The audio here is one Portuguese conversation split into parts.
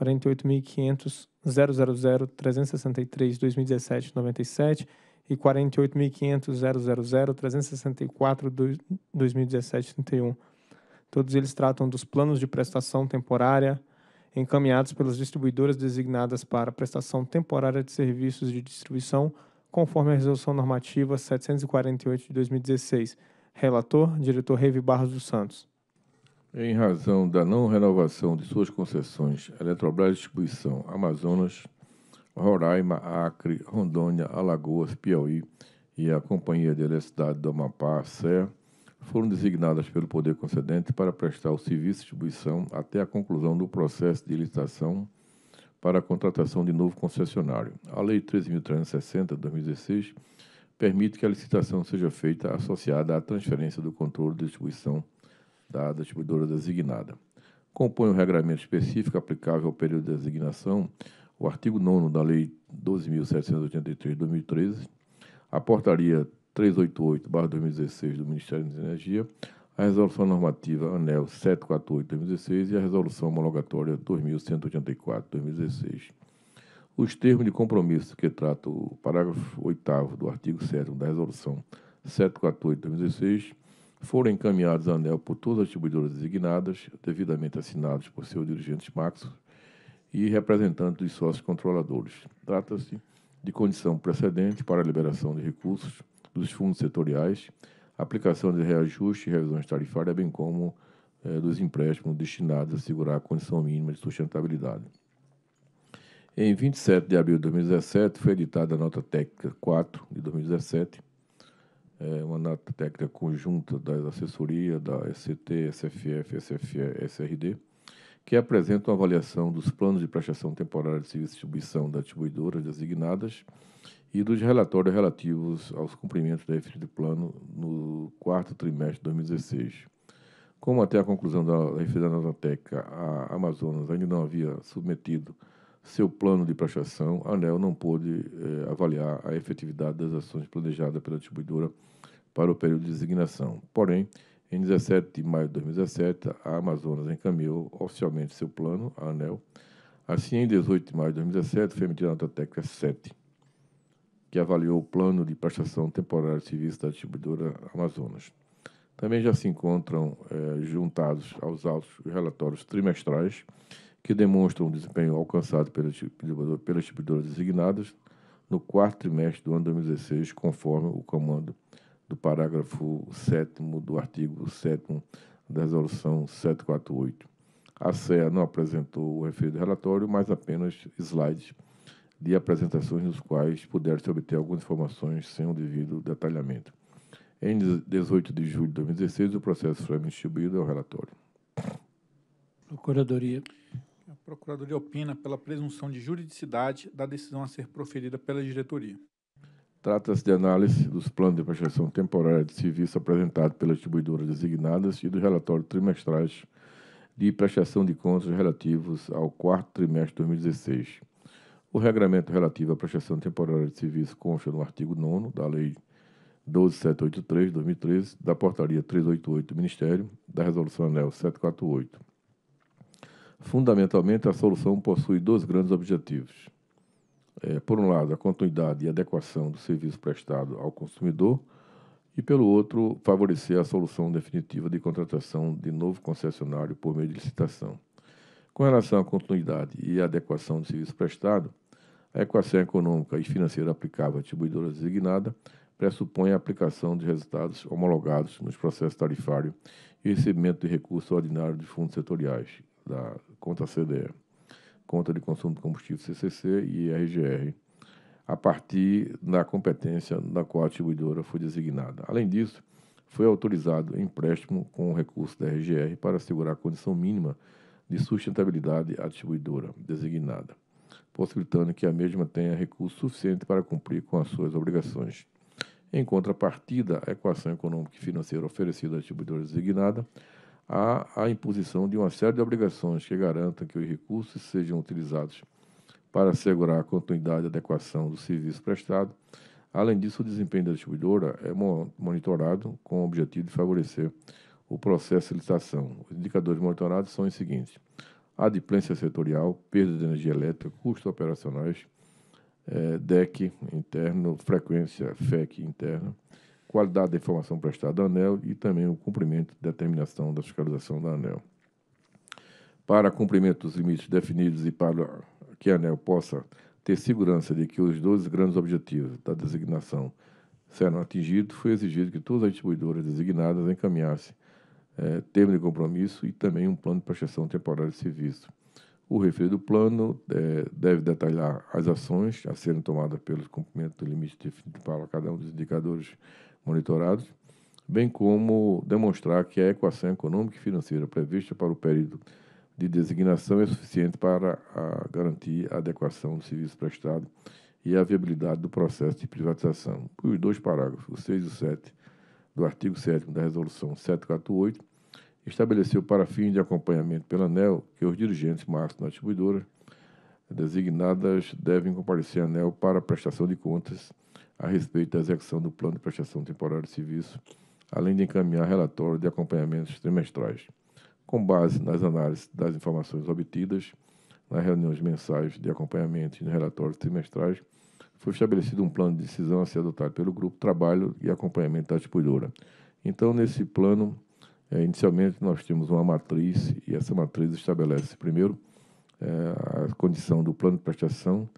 48.500, 000-361-2017-06, 48.500, 000-362-2017-42, 48.500, 000, 363, 2017, 97 e 48.500, 000, 364, 2017, 31. Todos eles tratam dos planos de prestação temporária encaminhados pelas distribuidoras designadas para prestação temporária de serviços de distribuição, conforme a Resolução Normativa 748 de 2016. Relator, diretor Reive Barros dos Santos. Em razão da não renovação de suas concessões, Eletrobras Distribuição Amazonas, Roraima, Acre, Rondônia, Alagoas, Piauí e a Companhia de Eletricidade do Amapá, SEA, foram designadas pelo Poder Concedente para prestar o serviço de distribuição até a conclusão do processo de licitação para a contratação de novo concessionário. A Lei 13.360, de 2016, permite que a licitação seja feita associada à transferência do controle de distribuição da distribuidora designada. Compõe o um regramento específico aplicável ao período de designação o artigo 9 da Lei 12.783 de 2013, a Portaria 388-2016 do Ministério da Energia, a Resolução Normativa ANEL 748 de 2016 e a Resolução Homologatória 2184 de 2016. Os termos de compromisso que trata o parágrafo 8 do artigo 7 da Resolução 748 de 2016 foram encaminhados à ANEL por todas as distribuidoras designadas, devidamente assinados por seus dirigentes máximos e representantes dos sócios controladores. Trata-se de condição precedente para a liberação de recursos dos fundos setoriais, aplicação de reajuste e revisões tarifárias, bem como eh, dos empréstimos destinados a assegurar a condição mínima de sustentabilidade. Em 27 de abril de 2017, foi editada a nota técnica 4 de 2017, é uma nota técnica conjunta das assessorias da SCT, SFF, SFE, SRD, que apresenta uma avaliação dos planos de prestação temporária de serviço de distribuição das distribuidoras designadas e dos relatórios relativos aos cumprimentos da referido plano no quarto trimestre de 2016. Como até a conclusão da referida nota técnica, a Amazonas ainda não havia submetido seu plano de prestação, a ANEL não pôde eh, avaliar a efetividade das ações planejadas pela distribuidora para o período de designação. Porém, em 17 de maio de 2017, a Amazonas encaminhou oficialmente seu plano à ANEL. Assim, em 18 de maio de 2017, foi emitida a nota técnica 7, que avaliou o plano de prestação temporária de serviço da distribuidora Amazonas. Também já se encontram eh, juntados aos autos relatórios trimestrais que demonstram o desempenho alcançado pelas distribuidoras designadas no quarto trimestre do ano 2016, conforme o comando do parágrafo 7 do artigo 7 da Resolução 748. A CEA não apresentou o referido relatório, mas apenas slides de apresentações nos quais puder-se obter algumas informações sem o devido detalhamento. Em 18 de julho de 2016, o processo foi distribuído ao relatório. Procuradoria. Procuradoria opina pela presunção de juridicidade da decisão a ser proferida pela diretoria. Trata-se de análise dos planos de prestação temporária de serviço apresentados pelas distribuidoras designadas e dos relatórios trimestrais de prestação de contas relativos ao quarto trimestre de 2016. O regramento relativo à prestação temporária de serviço consta no artigo 9 da Lei 12783 de 2013, da Portaria 388 do Ministério, da Resolução ANEL 748. Fundamentalmente, a solução possui dois grandes objetivos é, por um lado, a continuidade e adequação do serviço prestado ao consumidor, e, pelo outro, favorecer a solução definitiva de contratação de novo concessionário por meio de licitação. Com relação à continuidade e adequação do serviço prestado, a equação econômica e financeira aplicável à distribuidora designada pressupõe a aplicação de resultados homologados nos processos tarifários e recebimento de recursos ordinários de fundos setoriais da conta CDE conta de consumo de combustível CCC e RGR, a partir da competência da qual a distribuidora foi designada. Além disso, foi autorizado empréstimo com recurso da RGR para assegurar a condição mínima de sustentabilidade à distribuidora designada. possibilitando que a mesma tenha recurso suficiente para cumprir com as suas obrigações. Em contrapartida, a equação econômica e financeira oferecida à distribuidora designada há a imposição de uma série de obrigações que garantam que os recursos sejam utilizados para assegurar a continuidade e adequação do serviço prestado. Além disso, o desempenho da distribuidora é monitorado com o objetivo de favorecer o processo de licitação. Os indicadores monitorados são os seguintes: adimplência setorial, perda de energia elétrica, custos operacionais, é, DEC interno, frequência FEC interna, qualidade da informação prestada à ANEL e também o cumprimento e determinação da fiscalização da ANEL. Para cumprimento dos limites definidos e para que a ANEL possa ter segurança de que os 12 grandes objetivos da designação serão atingidos, foi exigido que todas as distribuidoras designadas encaminhassem é, termo de compromisso e também um plano de prestação temporária de serviço. O referido plano é, deve detalhar as ações a serem tomadas pelos cumprimentos do limite definido para cada um dos indicadores monitorados, bem como demonstrar que a equação econômica e financeira prevista para o período de designação é suficiente para a garantir a adequação do serviço prestado e a viabilidade do processo de privatização. Os dois parágrafos, o 6 e o 7 do artigo 7 da Resolução 748, estabeleceu para fim de acompanhamento pela ANEL que os dirigentes máximos da distribuidora designadas devem comparecer à ANEL para prestação de contas a respeito da execução do plano de prestação temporária de serviço, além de encaminhar relatório de acompanhamentos trimestrais, com base nas análises das informações obtidas nas reuniões mensais de acompanhamento e nos relatórios trimestrais, foi estabelecido um plano de decisão a ser adotado pelo grupo Trabalho e Acompanhamento da Distribuidora. Então, nesse plano, é, inicialmente nós temos uma matriz e essa matriz estabelece, primeiro, é, a condição do plano de prestação,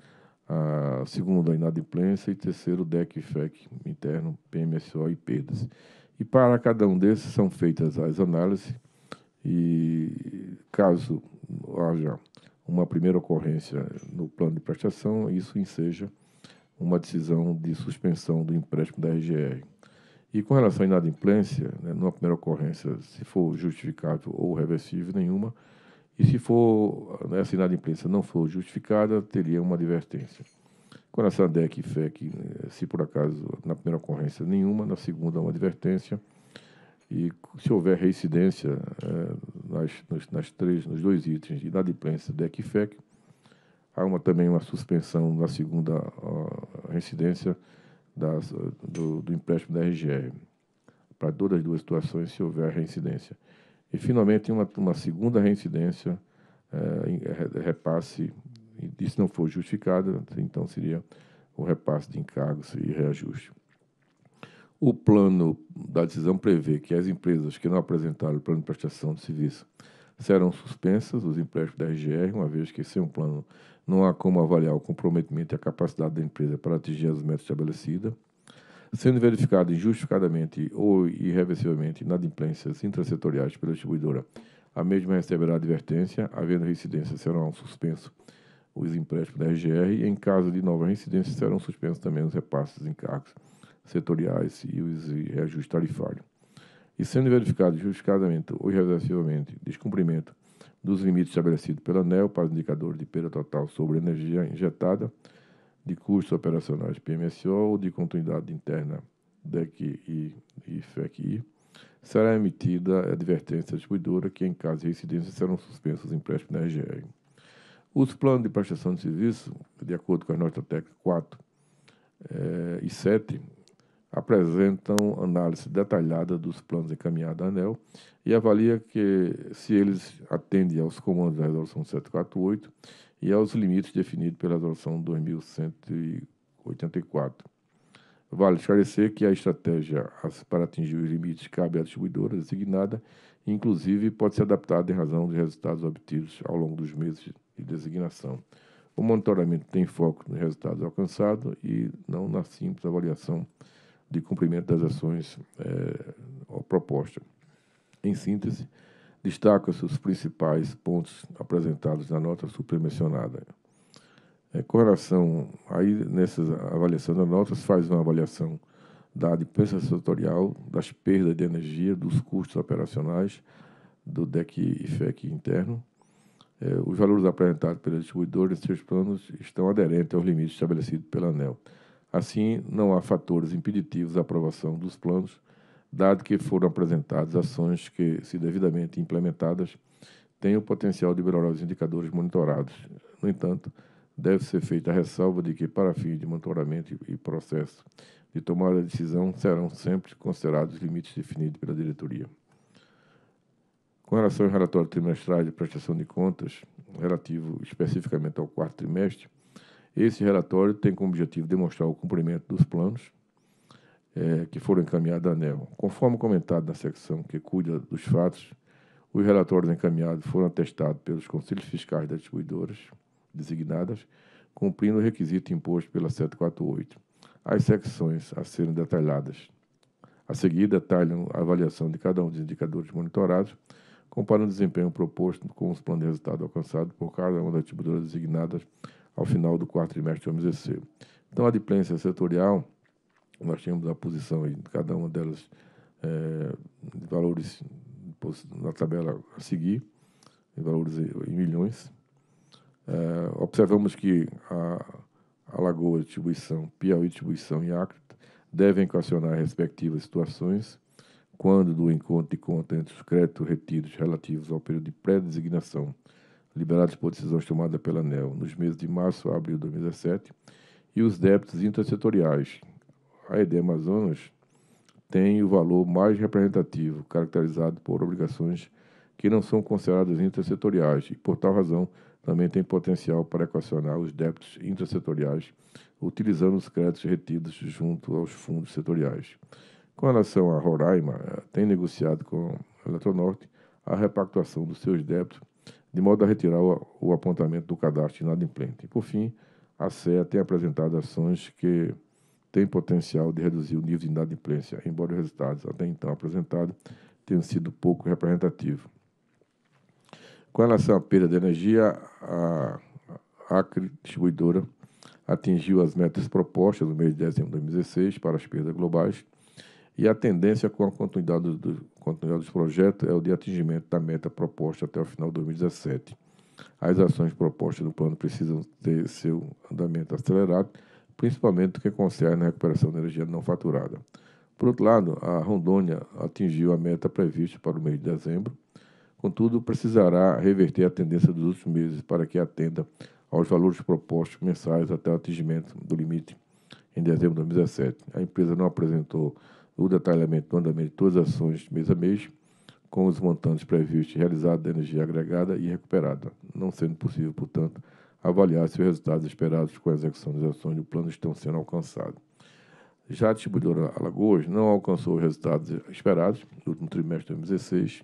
a, segundo, a inadimplência e terceiro, DEC e FEC interno, PMSO e perdas. E para cada um desses são feitas as análises e caso haja uma primeira ocorrência no plano de prestação, isso enseja uma decisão de suspensão do empréstimo da RGR. E com relação à inadimplência, né, numa primeira ocorrência, se for justificável ou reversível nenhuma, e se for né, essa inadimplência não for justificada, teria uma advertência. Relação a DEC e FEC, se por acaso na primeira ocorrência nenhuma, na segunda uma advertência, e se houver reincidência é, nas, nos, nas três, nos dois itens inadimplência DEC e FEC, há uma, também uma suspensão na segunda uh, reincidência das, do, do, empréstimo da RGR, para todas as duas situações, se houver reincidência. E, finalmente, uma, uma segunda reincidência, é, repasse, e se não for justificada, então seria o repasse de encargos e reajuste. O plano da decisão prevê que as empresas que não apresentaram o plano de prestação de serviço serão suspensas, os empréstimos da RGR, uma vez que sem um plano não há como avaliar o comprometimento e a capacidade da empresa para atingir as metas estabelecidas. Sendo verificado injustificadamente ou irreversivelmente inadimplências intrasetoriais pela distribuidora, a mesma receberá advertência, havendo reincidência serão suspensos os empréstimos da RGR e, em caso de nova reincidência, serão suspensos também os repasses de encargos setoriais e os reajustes tarifários. E sendo verificado justificadamente ou irreversivelmente descumprimento dos limites estabelecidos pela ANEL para os indicadores de perda total sobre energia injetada, de custos operacionais PMSO ou de continuidade interna DEC e, e FECI, será emitida a advertência distribuidora que, em caso de reincidência, serão suspensos os empréstimos da RGR. Os planos de prestação de serviço, de acordo com as notas técnicas 4 eh, e 7, apresentam análise detalhada dos planos encaminhados à ANEL e avalia que se eles atendem aos comandos da Resolução 748 e aos limites definidos pela Resolução 2184. Vale esclarecer que a estratégia para atingir os limites cabe à distribuidora designada, inclusive pode ser adaptada em razão dos resultados obtidos ao longo dos meses de designação. O monitoramento tem foco nos resultados alcançados e não na simples avaliação de cumprimento das ações é. Em síntese, destaca-se os principais pontos apresentados na nota supermencionada. É, com relação, aí nessa avaliação da nota, se faz uma avaliação da dispensa setorial, das perdas de energia, dos custos operacionais do DEC e FEC interno, é, os valores apresentados pela distribuidora em seus planos estão aderentes aos limites estabelecidos pela ANEL. Assim, não há fatores impeditivos à aprovação dos planos, dado que foram apresentadas ações que, se devidamente implementadas, têm o potencial de melhorar os indicadores monitorados. No entanto, deve ser feita a ressalva de que, para fins de monitoramento e processo de tomada de decisão, serão sempre considerados os limites definidos pela diretoria. Com relação ao relatório trimestral de prestação de contas, relativo especificamente ao quarto trimestre, esse relatório tem como objetivo demonstrar o cumprimento dos planos é, que foram encaminhados à ANEL. Conforme comentado na secção que cuida dos fatos, os relatórios encaminhados foram atestados pelos conselhos fiscais das distribuidoras designadas, cumprindo o requisito imposto pela 748. As secções a serem detalhadas a seguir detalham a avaliação de cada um dos indicadores monitorados comparando o desempenho proposto com os planos de resultado alcançados por cada uma das distribuidoras designadas ao final do quarto trimestre de 2016. Então, a diplência setorial, nós temos a posição de cada uma delas é, de valores na tabela a seguir, em valores em milhões. É, observamos que a Alagoas Distribuição, Piauí Distribuição e Acre devem equacionar respectivas situações quando do encontro de conta entre os créditos retidos relativos ao período de pré-designação, liberados por decisões tomadas pela ANEL nos meses de março a abril de 2017, e os débitos intersetoriais. A ED Amazonas tem o valor mais representativo, caracterizado por obrigações que não são consideradas intersetoriais, e, por tal razão, também tem potencial para equacionar os débitos intersetoriais, utilizando os créditos retidos junto aos fundos setoriais. Com relação a Roraima, eh, tem negociado com a Eletronorte a repactuação dos seus débitos, de modo a retirar o, apontamento do cadastro inadimplente. E, por fim, a CEA tem apresentado ações que têm potencial de reduzir o nível de inadimplência, embora os resultados até então apresentados tenham sido pouco representativos. Com relação à perda de energia, a Acre Distribuidora atingiu as metas propostas no mês de dezembro de 2016 para as perdas globais e a tendência com a continuidade, do, continuidade dos projetos é o de atingimento da meta proposta até o final de 2017. As ações propostas no plano precisam ter seu andamento acelerado, principalmente no que concerne a recuperação da energia não faturada. Por outro lado, a Rondônia atingiu a meta prevista para o mês de dezembro, contudo, precisará reverter a tendência dos últimos meses para que atenda aos valores propostos mensais até o atingimento do limite em dezembro de 2017. A empresa não apresentou o detalhamento do andamento de todas as ações mês a mês, com os montantes previstos realizados da energia agregada e recuperada, não sendo possível, portanto, avaliar se os resultados esperados com a execução das ações do plano estão sendo alcançados. Já a distribuidora Alagoas não alcançou os resultados esperados no último trimestre de 2016.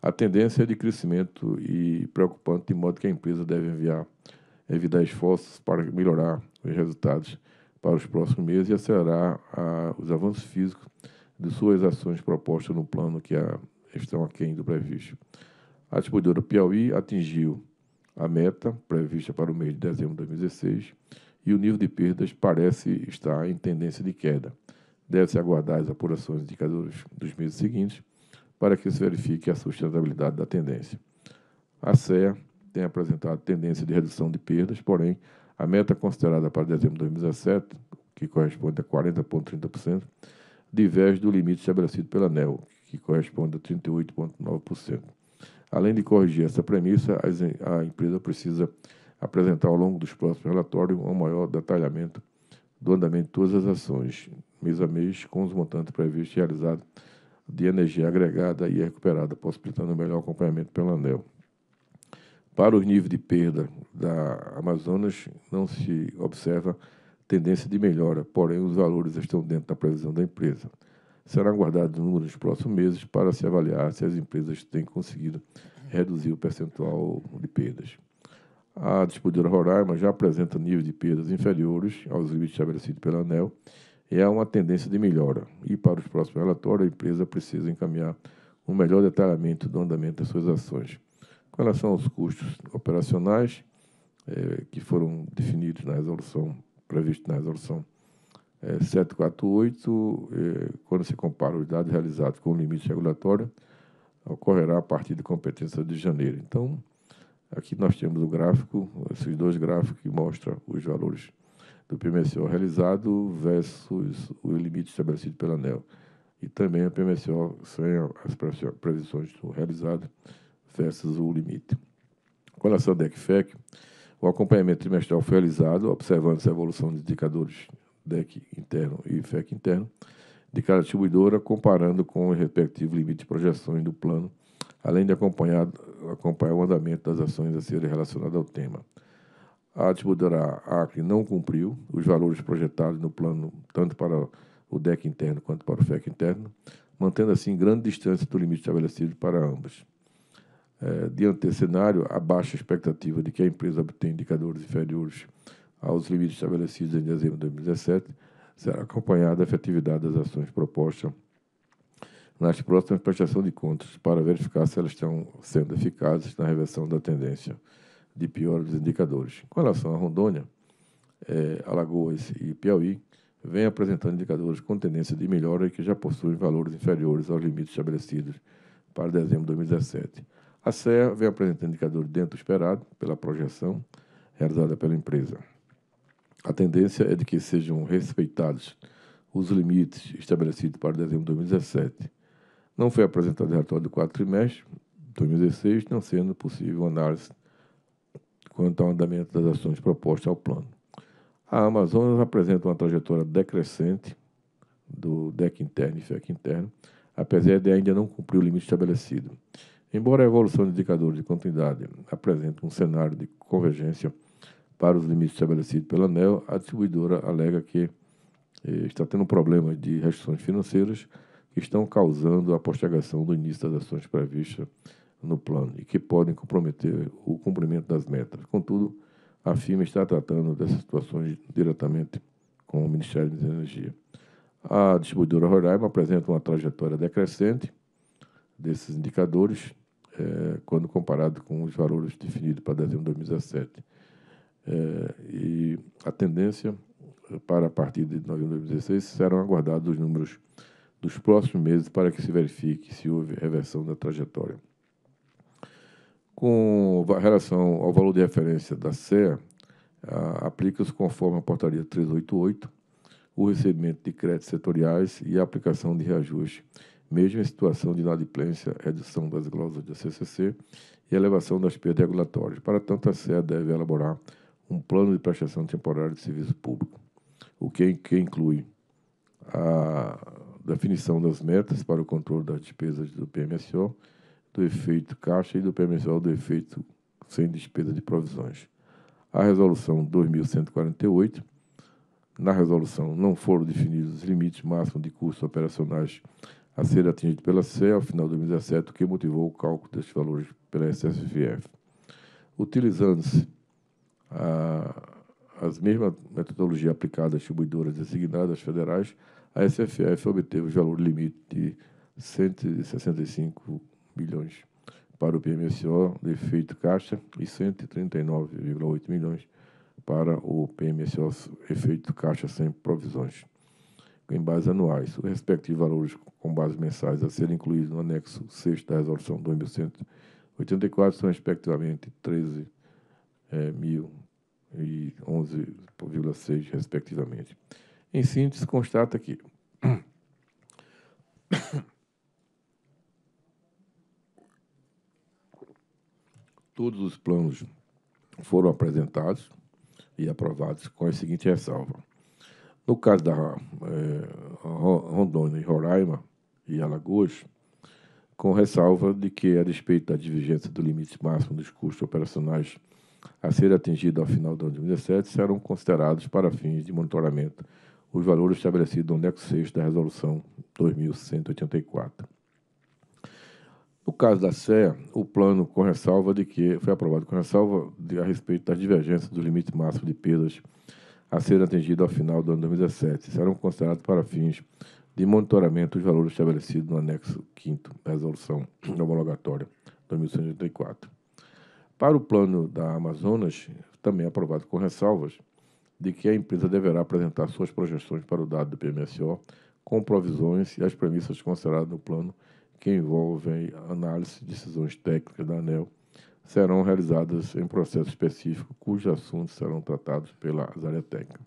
A tendência é de crescimento e preocupante, de modo que a empresa deve enviar, evitar esforços para melhorar os resultados para os próximos meses e acelerar a, os avanços físicos de suas ações propostas no plano que a, estão aquém do previsto. A distribuidora Piauí atingiu a meta prevista para o mês de dezembro de 2016 e o nível de perdas parece estar em tendência de queda. Deve-se aguardar as apurações indicadores dos meses seguintes para que se verifique a sustentabilidade da tendência. A CEA tem apresentado tendência de redução de perdas, porém, a meta considerada para dezembro de 2017, que corresponde a 40,30%, diverge do limite estabelecido pela ANEL, que corresponde a 38,9%. Além de corrigir essa premissa, a empresa precisa apresentar ao longo dos próximos relatórios um maior detalhamento do andamento de todas as ações, mês a mês, com os montantes previstos e realizados de energia agregada e recuperada, possibilitando um melhor acompanhamento pela ANEL. Para os níveis de perda da Amazonas, não se observa tendência de melhora, porém os valores estão dentro da previsão da empresa. Serão guardados nos próximos meses para se avaliar se as empresas têm conseguido reduzir o percentual de perdas. A distribuidora Roraima já apresenta níveis de perdas inferiores aos limites estabelecidos pela ANEL e há uma tendência de melhora. E para os próximos relatórios, a empresa precisa encaminhar um melhor detalhamento do andamento das suas ações. Com relação aos custos operacionais, é, que foram definidos na resolução, previsto na resolução é, 748, é, quando se compara os dados realizados com o limite regulatório, ocorrerá a partir de competência de janeiro. Então, Aqui nós temos o gráfico, esses dois gráficos que mostram os valores do PMSO realizado versus o limite estabelecido pela ANEL. E também o PMSO sem as previsões do realizado versus o limite. Com relação ao DEC-FEC, o acompanhamento trimestral foi realizado, observando a evolução de indicadores DEC interno e FEC interno, de cada distribuidora, comparando com o respectivo limite de projeções do plano, além de acompanhar, acompanhar o andamento das ações a serem relacionadas ao tema. A distribuidora Acre não cumpriu os valores projetados no plano, tanto para o DEC interno quanto para o FEC interno, mantendo assim grande distância do limite estabelecido para ambas. É, diante desse cenário, a baixa expectativa de que a empresa obtenha indicadores inferiores aos limites estabelecidos em dezembro de 2017 será acompanhada da efetividade das ações propostas nas próximas prestações de contas para verificar se elas estão sendo eficazes na reversão da tendência de pior dos indicadores. Com relação a Rondônia, é, Alagoas e Piauí, vem apresentando indicadores com tendência de melhora e que já possuem valores inferiores aos limites estabelecidos para dezembro de 2017. A Serra vem apresentando indicadores dentro do esperado pela projeção realizada pela empresa. A tendência é de que sejam respeitados os limites estabelecidos para dezembro de 2017. Não foi apresentado relatório do quarto trimestre de 2016, não sendo possível análise quanto ao andamento das ações propostas ao plano. A Amazonas apresenta uma trajetória decrescente do DEC interno e FEC interno, apesar de ainda não cumprir o limite estabelecido. Embora a evolução de indicadores de continuidade apresente um cenário de convergência para os limites estabelecidos pela ANEL, a distribuidora alega que eh, está tendo problemas de restrições financeiras que estão causando a postergação do início das ações previstas no plano e que podem comprometer o cumprimento das metas. Contudo, a firma está tratando dessas situações diretamente com o Ministério da Energia. A distribuidora Roraima apresenta uma trajetória decrescente desses indicadores é, quando comparado com os valores definidos para dezembro de 2017. É, e a tendência para a partir de novembro de 2016 serão aguardados os números dos próximos meses para que se verifique se houve reversão da trajetória. Com relação ao valor de referência da CEA, aplica-se conforme a portaria 388 o recebimento de créditos setoriais e a aplicação de reajuste, mesmo em situação de inadimplência, redução das glosas da CCC e elevação das perdas regulatórias. Para tanto, a CEA deve elaborar um plano de prestação temporária de serviço público, o que, que inclui a definição das metas para o controle das despesas do PMSO, do efeito caixa e do percentual do efeito sem despesa de provisões. A resolução 2148, na resolução não foram definidos os limites máximos de custos operacionais a ser atingidos pela CE ao final de 2017, o que motivou o cálculo destes valores pela SSFF. Utilizando-se as mesmas metodologias aplicadas às distribuidoras designadas federais, a SFF obteve o valor limite de 165 bilhões para o PMSO de efeito caixa e 139,8 milhões para o PMSO efeito caixa sem provisões, em bases anuais. Os respectivos valores com bases mensais a serem incluídos no anexo 6 da resolução 2184 são, respectivamente, 13 é, mil e 11,6, respectivamente. Em síntese, constata que todos os planos foram apresentados e aprovados com a seguinte ressalva. No caso da é, Rondônia e Roraima e Alagoas, com ressalva de que, a despeito da divergência do limite máximo dos custos operacionais a ser atingido ao final de 2017, serão considerados para fins de monitoramento os valores estabelecidos no anexo 6 da Resolução 2184. No caso da SEA, o plano com ressalva de que foi aprovado com ressalva de, a respeito das divergências do limite máximo de perdas a ser atingido ao final do ano 2017. Serão considerados para fins de monitoramento os valores estabelecidos no anexo 5 da resolução homologatória 2184. Para o plano da Amazonas, também aprovado com ressalvas, de que a empresa deverá apresentar suas projeções para o dado do PMSO com provisões e as premissas consideradas no plano que envolvem análise de decisões técnicas da ANEL serão realizadas em processo específico, cujos assuntos serão tratados pela área técnica.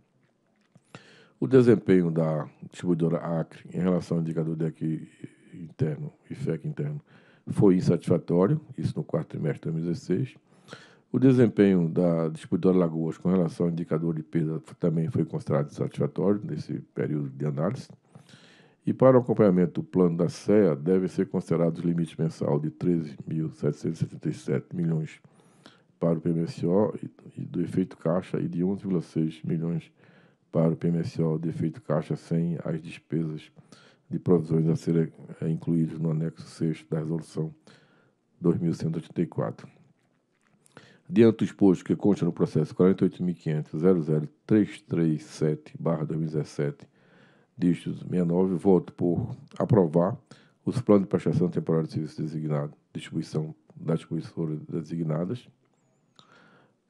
O desempenho da distribuidora Acre em relação ao indicador DEC interno e FEC interno foi insatisfatório, isso no quarto trimestre de 2016. O desempenho da distribuidora Lagoas com relação ao indicador de perda também foi considerado satisfatório nesse período de análise. E para o acompanhamento do plano da CEA, devem ser considerados o limite mensal de 13.777 milhões para o PMSO e do efeito caixa e de 11,6 milhões para o PMSO de efeito caixa sem as despesas de provisões a serem é, incluídas no anexo 6 da resolução 2184. Diante do exposto que consta no processo 48.500.00337-2017, dígitos 69, voto por aprovar os planos de prestação temporária de serviço designado, distribuição das distribuidoras designadas,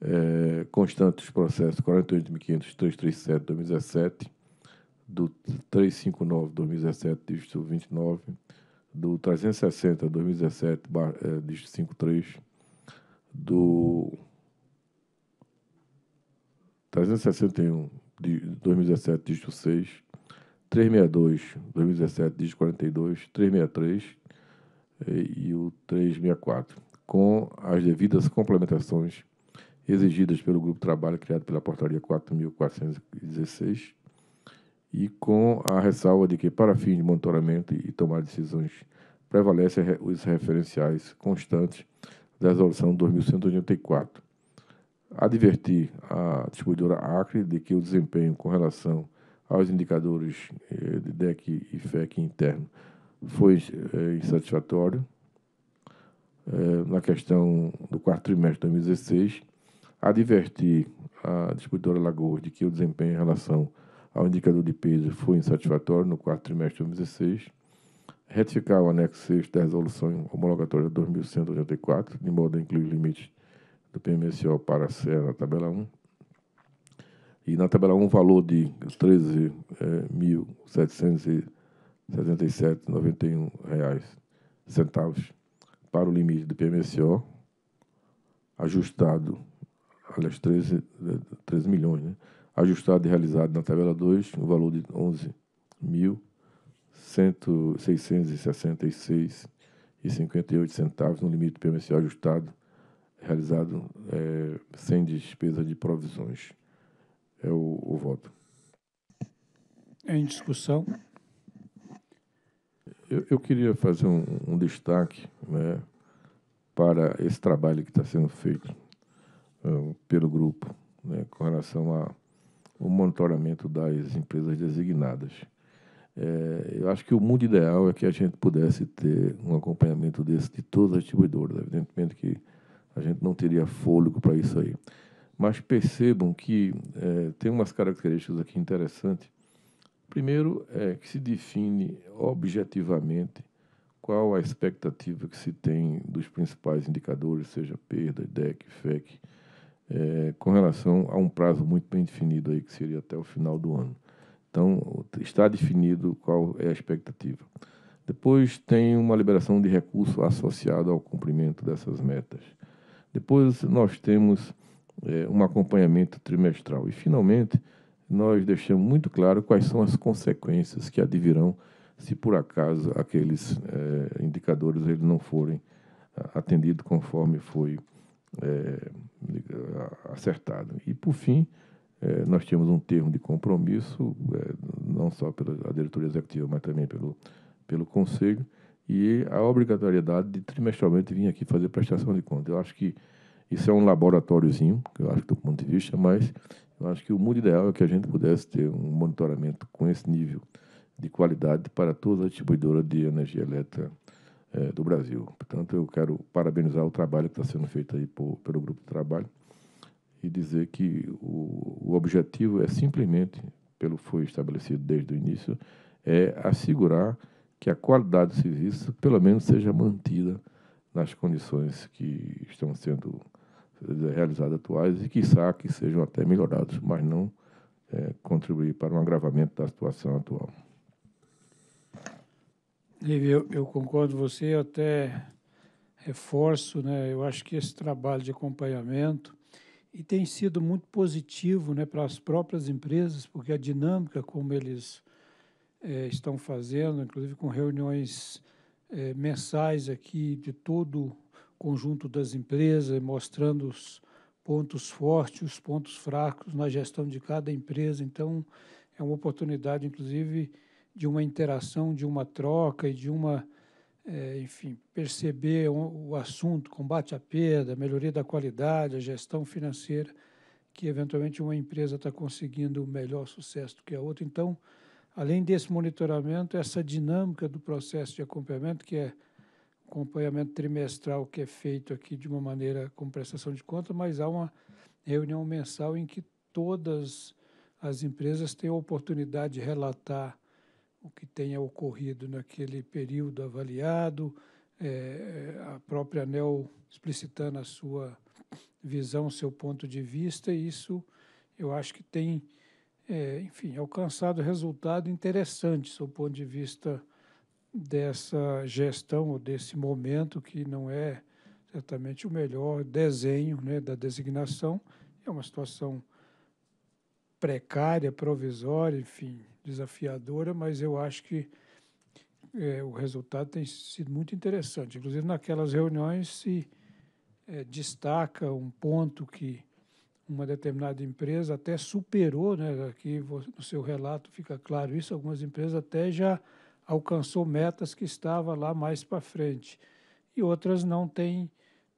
é, constantes processos 48.500.337-2017, do 359-2017, dígito 29, do 360-2017, é, dígito 53, do 361 de 2017, dígito 6, 362, 2017, dígito 42, 363 e, e o 364, com as devidas complementações exigidas pelo grupo de trabalho criado pela portaria 4.416 e com a ressalva de que, para fim de monitoramento e tomar decisões, prevalecem os referenciais constantes da resolução 2184. Advertir a distribuidora Acre de que o desempenho com relação aos indicadores eh, de DEC e FEC interno foi eh, insatisfatório. Eh, na questão do quarto trimestre de 2016, advertir a distribuidora Lagoas de que o desempenho em relação ao indicador de peso foi insatisfatório no quarto trimestre de 2016, retificar o anexo 6 da resolução homologatória 2184, de modo a incluir limites do PMSO para a CE na tabela 1, e na tabela 1 o valor de R$ 13.777,91 centavos para o limite do PMSO, ajustado, aliás, 13, 13 milhões, né? Ajustado e realizado na tabela 2, o valor de R$ 11.666,58 centavos no limite PMSO ajustado, realizado é, sem despesa de provisões. É o, o voto. Em discussão. Eu, eu queria fazer um, um destaque né, para esse trabalho que está sendo feito uh, pelo grupo né, com relação a o monitoramento das empresas designadas. É, eu acho que o mundo ideal é que a gente pudesse ter um acompanhamento desse de todas as distribuidoras. Evidentemente que a gente não teria fôlego para isso aí. Mas percebam que é, tem umas características aqui interessantes. Primeiro, é que se define objetivamente qual a expectativa que se tem dos principais indicadores, seja perda, DEC, FEC, é, com relação a um prazo muito bem definido aí, que seria até o final do ano. Então, está definido qual é a expectativa. Depois tem uma liberação de recurso associado ao cumprimento dessas metas. Depois nós temos é, um acompanhamento trimestral. E, finalmente, nós deixamos muito claro quais são as consequências que advirão se, por acaso, aqueles é, indicadores eles não forem atendidos conforme foi é, acertado. E, por fim, é, nós tínhamos um termo de compromisso, é, não só pela diretoria executiva, mas também pelo, pelo Conselho, e a obrigatoriedade de trimestralmente vir aqui fazer prestação de conta. Eu acho que isso é um laboratóriozinho, que eu acho do ponto de vista, mas eu acho que o mundo ideal é que a gente pudesse ter um monitoramento com esse nível de qualidade para toda a distribuidora de energia elétrica é, do Brasil. Portanto, eu quero parabenizar o trabalho que está sendo feito aí por, pelo grupo de trabalho e dizer que o, o objetivo é simplesmente, pelo que foi estabelecido desde o início, é assegurar que a qualidade do serviço, pelo menos, seja mantida nas condições que estão sendo realizadas atuais e, quiçá, que sejam até melhorados, mas não é, contribuir para um agravamento da situação atual. Eu, eu concordo com você, até reforço, né? Eu acho que esse trabalho de acompanhamento e tem sido muito positivo, né, para as próprias empresas, porque a dinâmica como eles é, estão fazendo, inclusive com reuniões é, mensais aqui de todo o conjunto das empresas, mostrando os pontos fortes, os pontos fracos na gestão de cada empresa. Então, é uma oportunidade, inclusive, de uma interação, de uma troca e de uma é, enfim, perceber o, o, assunto, combate à perda, melhoria da qualidade, a gestão financeira, que eventualmente uma empresa está conseguindo melhor sucesso do que a outra. Então, além desse monitoramento, essa dinâmica do processo de acompanhamento, que é acompanhamento trimestral que é feito aqui de uma maneira com prestação de conta, mas há uma reunião mensal em que todas as empresas têm a oportunidade de relatar o que tenha ocorrido naquele período avaliado, é, a própria ANEL explicitando a sua visão, seu ponto de vista, e isso eu acho que tem, é, enfim, alcançado resultado interessante do ponto de vista dessa gestão ou desse momento que não é certamente o melhor desenho né, da designação, é uma situação precária, provisória, enfim, desafiadora, mas eu acho que é, o resultado tem sido muito interessante. Inclusive, naquelas reuniões se é, destaca um ponto que uma determinada empresa até superou, né? aqui no seu relato fica claro isso, algumas empresas até já alcançou metas que estavam lá mais para frente, e outras não têm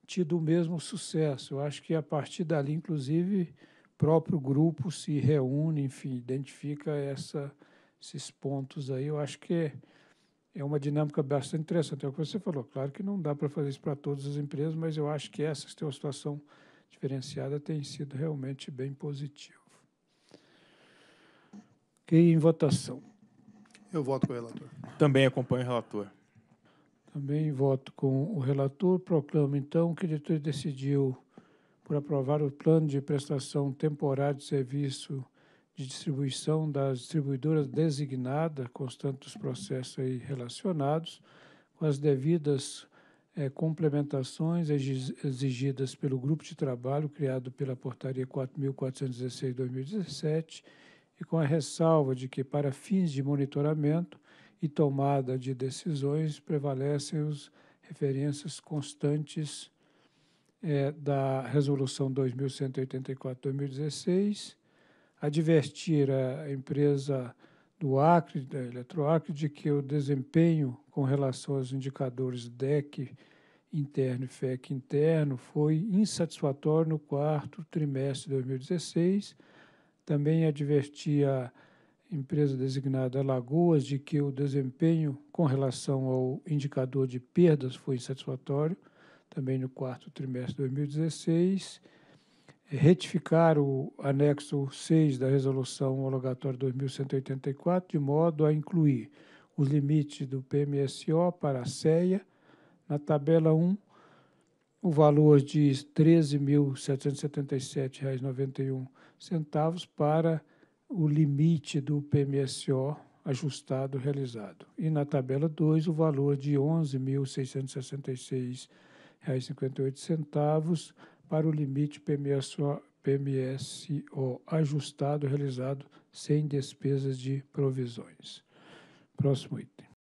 tido o mesmo sucesso. Eu acho que a partir dali, inclusive, próprio grupo se reúne, enfim, identifica essa, esses pontos aí. Eu acho que é uma dinâmica bastante interessante. É o que você falou. Claro que não dá para fazer isso para todas as empresas, mas eu acho que essa que tem uma situação diferenciada tem sido realmente bem positivo. Ok, em votação. Eu voto com o relator. Também acompanho o relator. Também voto com o relator. Proclamo, então, que a diretoria decidiu por aprovar o plano de prestação temporária de serviço de distribuição das distribuidoras designadas, constante dos processos aí relacionados, com as devidas é, complementações exigidas pelo grupo de trabalho criado pela Portaria 4.416-2017 e com a ressalva de que, para fins de monitoramento e tomada de decisões, prevalecem as referências constantes é, da Resolução 2184-2016, advertir a empresa do Acre, da Eletroacre, de que o desempenho com relação aos indicadores DEC interno e FEC interno foi insatisfatório no quarto trimestre de 2016. Também advertir a empresa designada Alagoas de que o desempenho com relação ao indicador de perdas foi insatisfatório também no quarto trimestre de 2016, é, retificar o anexo 6 da Resolução Homologatória 2184, de modo a incluir os limites do PMSO para a CEA, na tabela 1, o valor de R$ 13.777,91 para o limite do PMSO ajustado realizado. E na tabela 2, o valor de R$ 11.666,91 centavos para o limite PMSO, PMSO ajustado realizado sem despesas de provisões. Próximo item.